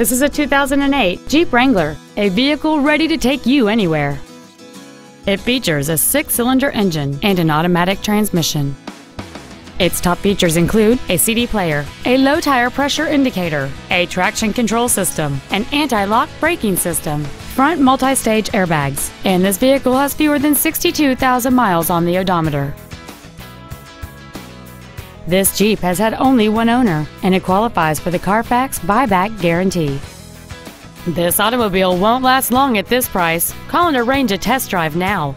This is a 2008 Jeep Wrangler, a vehicle ready to take you anywhere. It features a six-cylinder engine and an automatic transmission. Its top features include a CD player, a low tire pressure indicator, a traction control system, an anti-lock braking system, front multi-stage airbags, and this vehicle has fewer than 62,000 miles on the odometer. This Jeep has had only one owner, and it qualifies for the Carfax buyback guarantee. This automobile won't last long at this price. Call and arrange a test drive now.